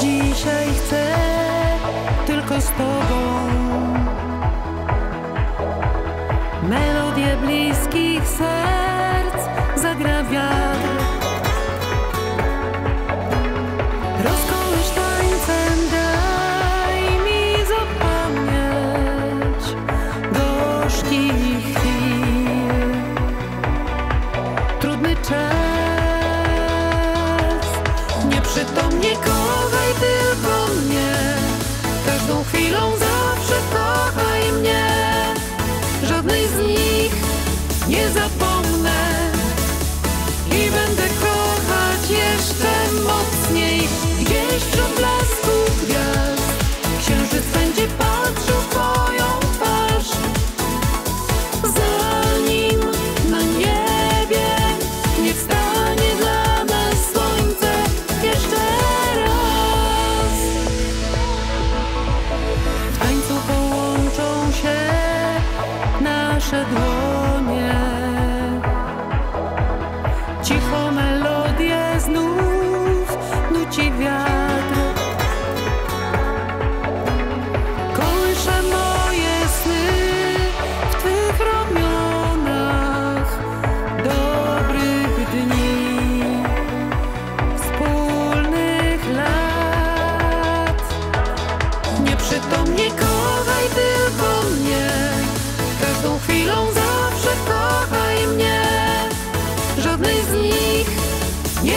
dzisiaj chcę tylko z Tobą. Melodie bliskich serc zagrawiają. nie zapomnę i będę kochać jeszcze mocniej, jeszcze mocniej.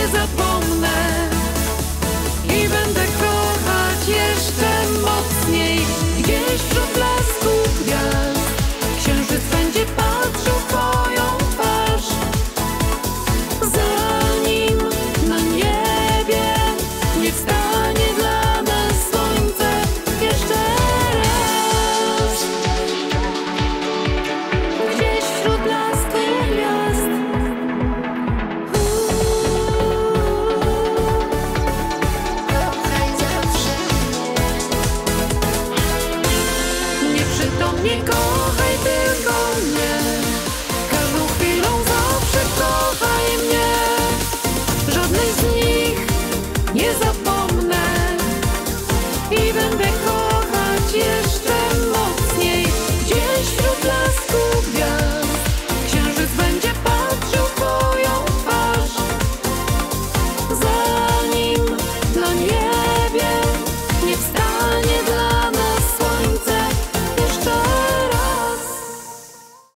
It's a boy. unicorn.